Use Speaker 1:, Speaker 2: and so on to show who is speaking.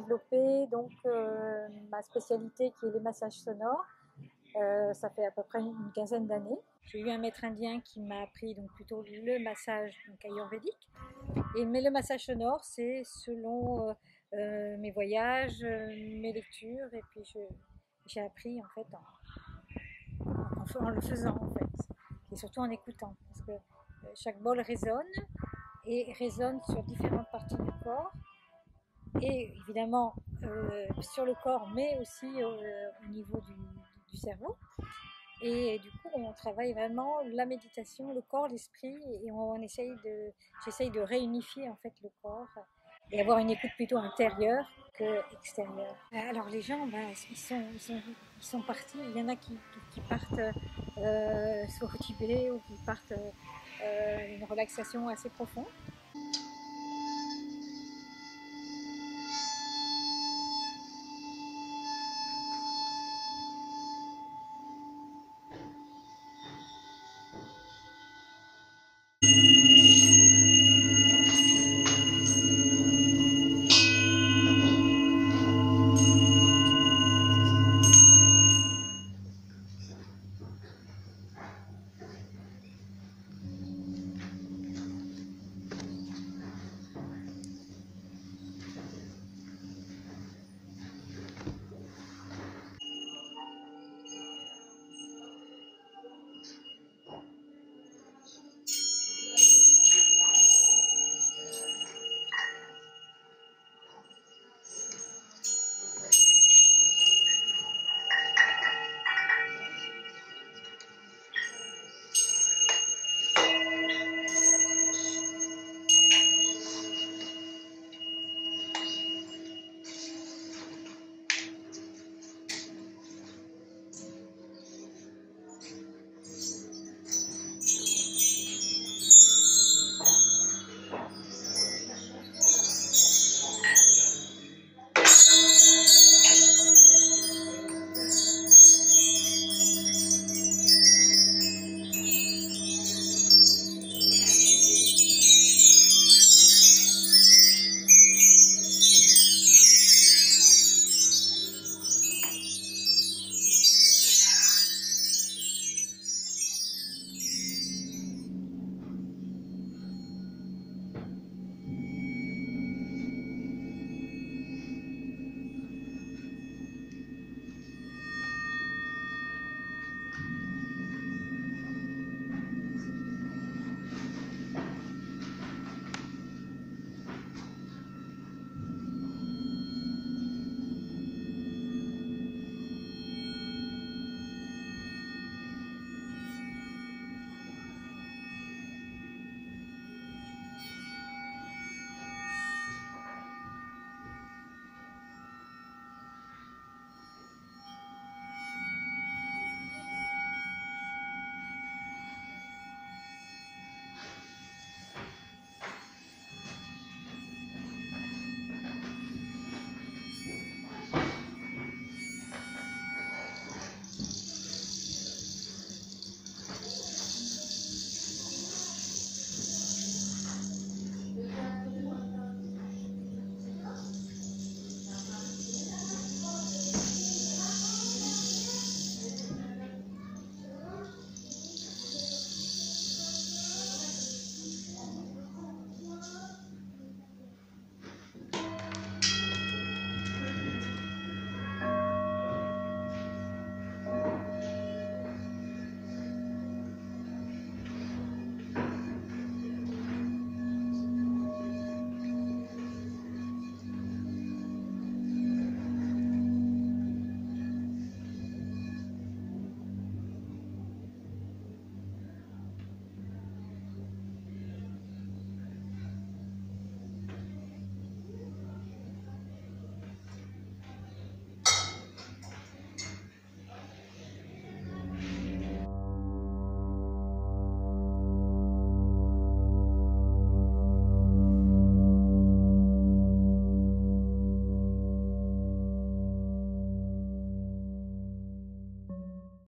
Speaker 1: développé donc ma spécialité qui est les massages sonores. ça fait à peu près une quinzaine d'années. J'ai eu un maître indien qui m'a appris donc plutôt le massage donc ayurvédique. Et mais le massage sonore, c'est selon mes voyages, mes lectures, et puis j'ai appris en fait en, le faisant en fait, et surtout en écoutant, parce que chaque bol résonne et résonne sur différentes parties du corps et évidemment euh, sur le corps mais aussi euh, au niveau du, cerveau et du coup on travaille vraiment la méditation le corps l'esprit et on, essaye de j'essaye de réunifier en fait le corps et avoir une écoute plutôt intérieure que extérieure. Alors les gens, ben, ils, sont, ils, sont, ils, sont, partis, il y en a qui, qui, partent euh, soit au Tibet ou qui partent euh, une relaxation assez profonde.